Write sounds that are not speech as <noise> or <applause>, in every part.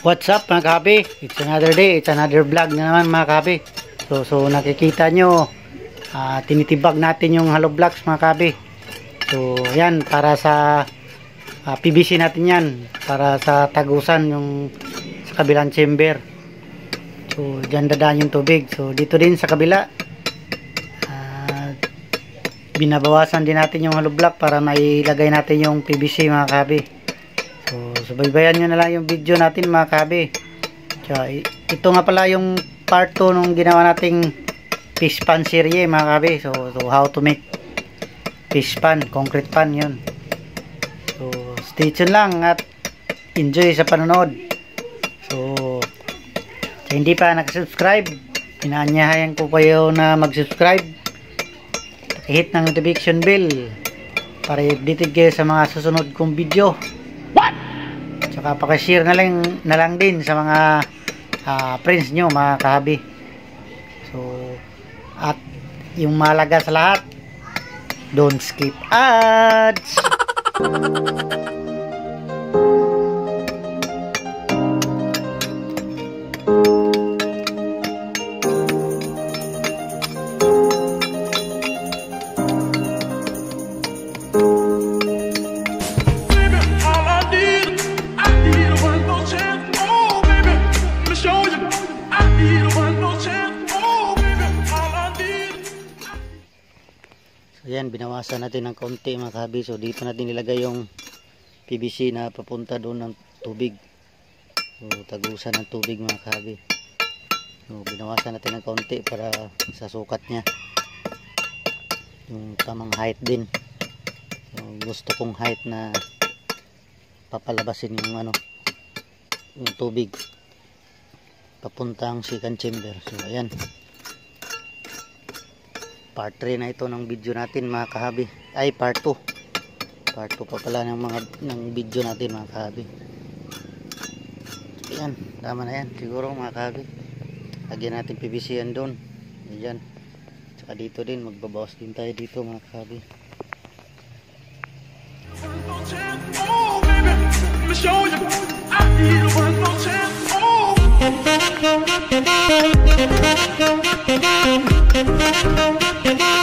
What's up mga kahabi? It's another day, it's another vlog na naman mga kahabi. So, so nakikita nyo, ah, tinitibag natin yung hollow blocks mga kahabi. So yan, para sa ah, PVC natin yan. Para sa tagusan yung sa kabilang chamber. So dyan dadaan yung tubig. So dito din sa kabila, ah, binabawasan din natin yung hollow block para mailagay natin yung PVC mga kahabi. Subaybayan nyo na lang yung video natin mga i- ito nga pala yung part 2 nung ginawa nating fish pan serie mga kabi. So, so how to make fish pan, concrete pan yun. So, stay tuned lang at enjoy sa panonood. So, sa hindi pa nag-subscribe, inaanyahayan ko kayo na mag-subscribe. Hit ng notification bell para updated kayo sa mga susunod kong video. Tsaka pakishare na lang, na lang din sa mga ah, friends nyo, mga kahabi. So, at yung malaga sa lahat, don't skip ads! <laughs> So yan, binawasan natin ng konti mga kahabi. So dito natin nilagay yung PVC na papunta doon ng tubig. So tagusan ng tubig mga kahabi. So binawasan natin ng konti para sa sukat niya. Yung tamang height din. So, gusto kong height na papalabasin yung ano yung tubig papuntang second chamber. So ayan part 3 na ito ng video natin mga kahabi ay part 2 part 2 pa pala ng mga ng video natin mga kahabi yan tama na yan siguro mga kahabi lagyan natin PVC yan doon yan tsaka dito din magbabawas din tayo dito mga kahabi. Oh, baby, show you. I need one more chance. Oh.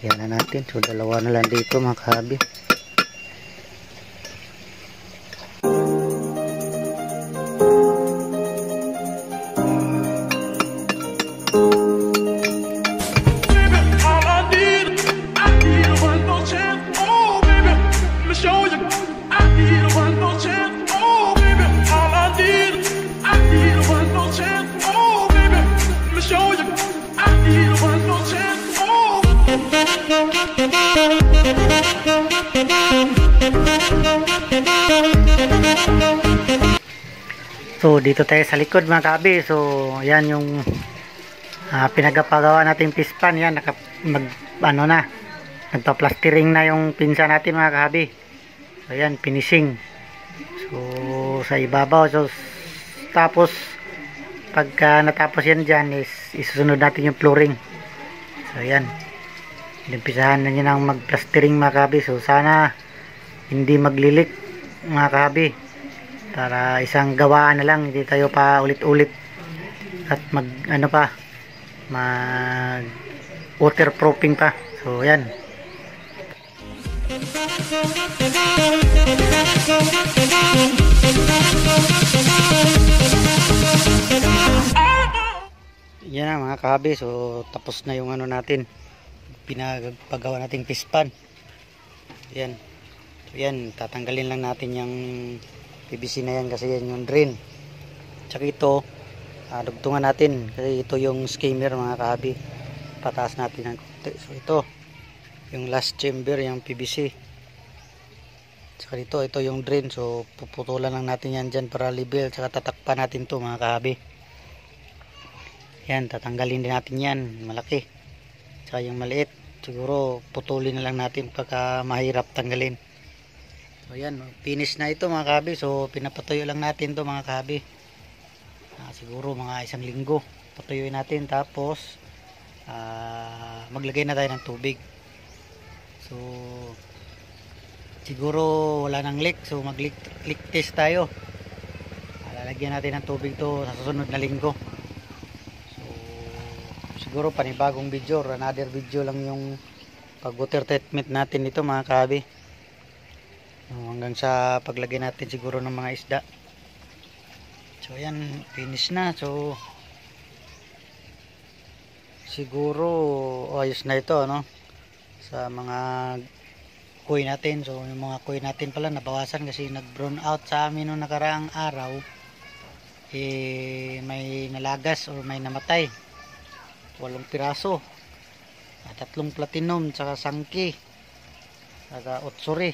Lagyan na natin. So dalawa na lang dito mga kahabi So dito tayo sa likod mga kabi. So yan yung ah, pinagpagawa nating pispan yan naka mag ano na nagpa-plastering na yung pinsa natin mga kabi. So yan finishing. So sa ibabaw so tapos pagka natapos yan diyan is isusunod natin yung flooring. So yan. Inumpisahan na niya ng mag-plastering mga kabi. So sana hindi maglilik mga kabi para isang gawaan na lang hindi tayo pa ulit-ulit. At mag ano pa mag waterproofing pa. So yan. Yan na mga kahabi. So tapos na yung ano natin. Pinagpagawa nating pispan. Yan. So yan. Tatanggalin lang natin yung PVC na yan kasi yan yung drain. Tsaka ito ah, dugtungan natin kasi ito yung skimmer mga kahabi. Pataas natin ng konti. So ito yung last chamber yung PVC saka dito ito yung drain. So puputulan lang natin yan dyan para level. Saka tatakpan natin to mga kahabi. Yan tatanggalin din natin yan. Malaki. Saka yung maliit siguro putulin na lang natin pagka mahirap tanggalin so yan finish na ito mga kahabi so pinapatuyo lang natin to mga kahabi Ah, siguro mga isang linggo patuyuin natin. Tapos ah, maglagay na tayo ng tubig. So siguro wala nang leak. So mag leak, leak test tayo. Ah, lalagyan natin ng tubig to sa susunod na linggo. So siguro panibagong video or another video lang yung pag water treatment natin dito mga kabi hanggang sa paglagay natin siguro ng mga isda So ayan, finish na. So siguro ayos na ito, no? Sa mga kuy natin. So yung mga kuy natin pala nabawasan kasi nag-brown out sa amin noong nakaraang araw. Eh may nalagas or may namatay. Walong piraso. At tatlong platinum tsaka sangki. Saka otsuri.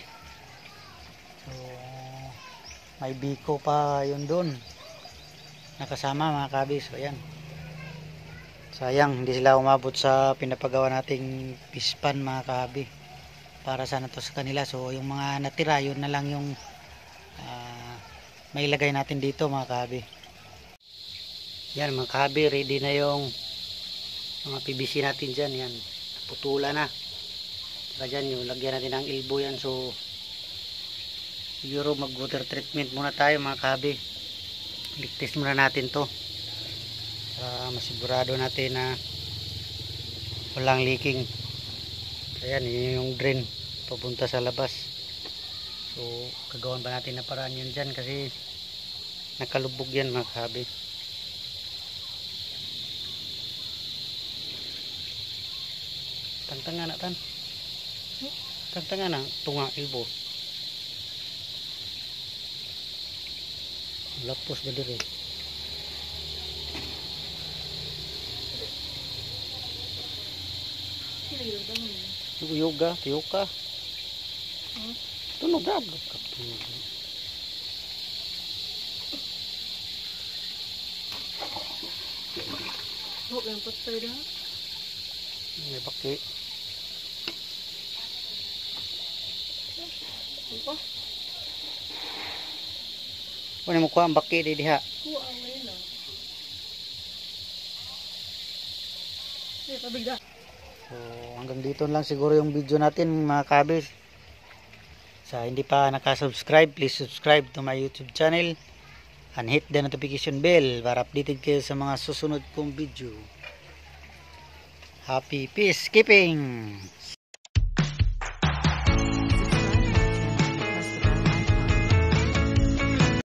May biko pa yun doon nakasama mga kabis ayan. Sayang hindi sila umabot sa pinapagawa nating pispan mga kabi para sana to sa kanila. So yung mga natira yun na lang yung ah, mailagay natin dito mga kabi. Yan mga kabi ready na yung mga PVC natin dyan. Yan putula na. Saka dyan yung lagyan natin ng ilbo yan. So siguro mag water treatment muna tayo mga kabi ligtis muna natin to. Para masigurado natin na walang leaking. Ayan yun yung drain papunta sa labas. So gagawan ba natin na paraan yun dyan? Kasi nakalubog yan mga kabi tantanga na tan. Tantanga na tunga ilbo lapos ba dire yoga yoga tunog na tunog Huwag lang patay na. may baki. Ako, Ano mo kuha ang baki di diha kuha na. Ay, pabigda. So, hanggang dito lang siguro yung video natin mga kabis. Sa hindi pa nakasubscribe, please subscribe to my YouTube channel and hit the notification bell para updated kayo sa mga susunod kong video. Happy peacekeeping!